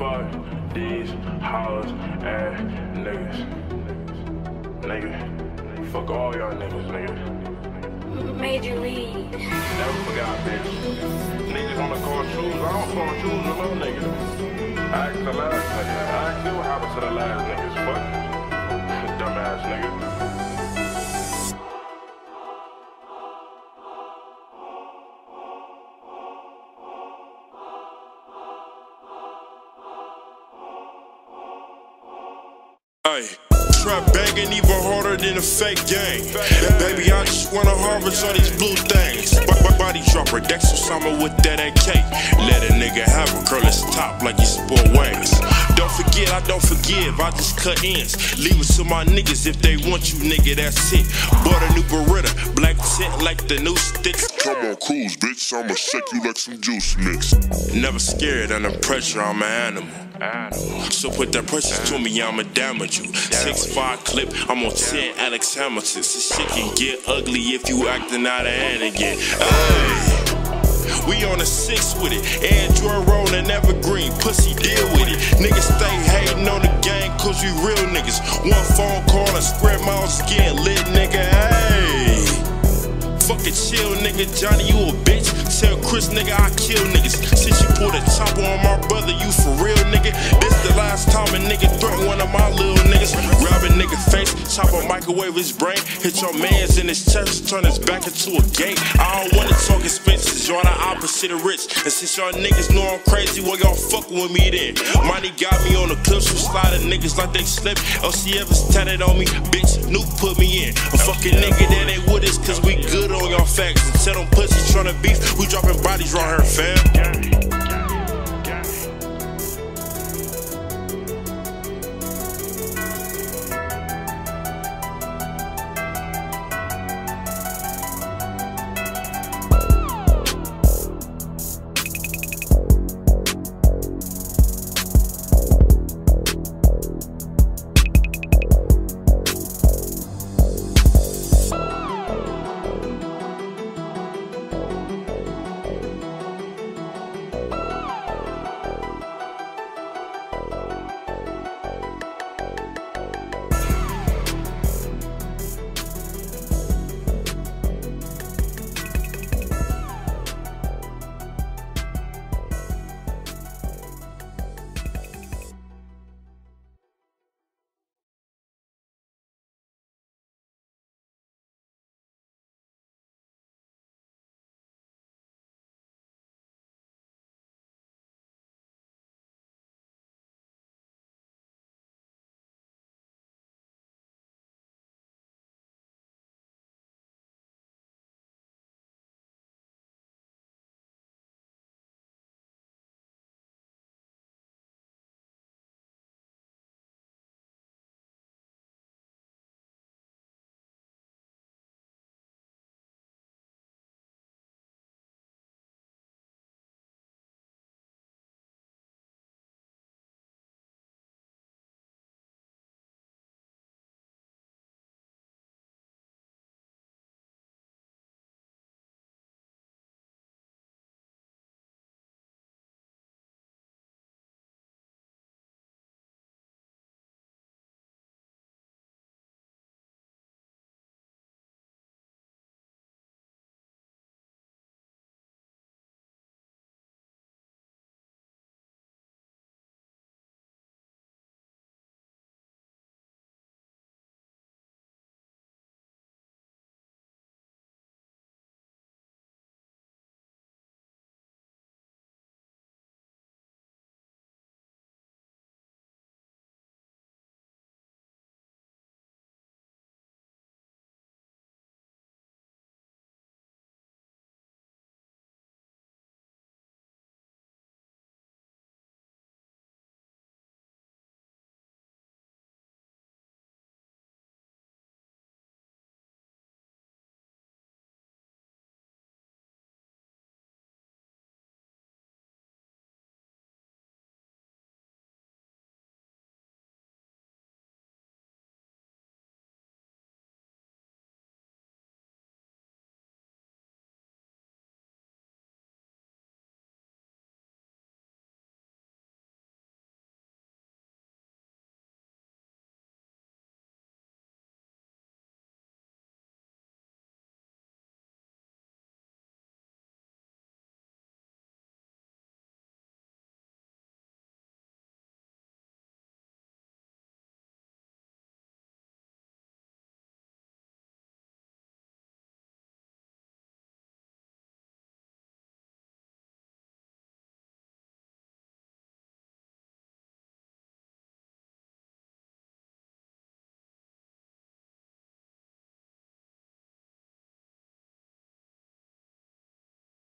Fuck these hoes ass niggas. Nigga. Fuck all y'all niggas, nigga. Major League. Never forgot, bitch. Niggas wanna call shoes. I don't call shoes a little nigga. Ask the last nigga. Ask you what happened to the last niggas. Fuck. Ay, trap banging even harder than a fake gang. Baby, I just wanna harvest all these blue things. B- body dropper, Dexter Summer with that AK. Let a nigga have a curl his top like he sport wings. Don't forget, I don't forgive, I just cut ends. Leave it to my niggas if they want you, nigga, that's it. Bought a new Beretta, black tint like the new sticks. Come on, cruise, bitch. I'ma shake you like some juice mix. Never scared under pressure, I'm an animal. So put that pressure to me, I'ma damage you. Six five clip, I'm on ten Alex Hamilton. This shit can get ugly if you acting out of hand again. Ay. We on a six with it. Android rolling evergreen. Pussy deal with it. Niggas stay hating on the gang cause we real niggas. One phone call and square miles getting lit, nigga. Hey. Fucking chill, nigga. Johnny, you a bitch. Tell Chris, nigga, I kill niggas. Since you pulled a chopper on my brother, you for real, nigga. This the last time a nigga threatened one of my little niggas. Grab a nigga chop a microwave his brain. Hit your mans in his chest, turn his back into a gate. I don't wanna talk expenses, y'all the opposite of rich. And since y'all niggas know I'm crazy, well, y'all fucking with me then. Money got me on the clips, who sliding niggas like they slip. LCF is tatted on me, bitch. Nuke put me in. A fucking nigga that ain't with us, cause we good on y'all facts. Tell them pussy tryna beef, we dropping bodies right here, fam.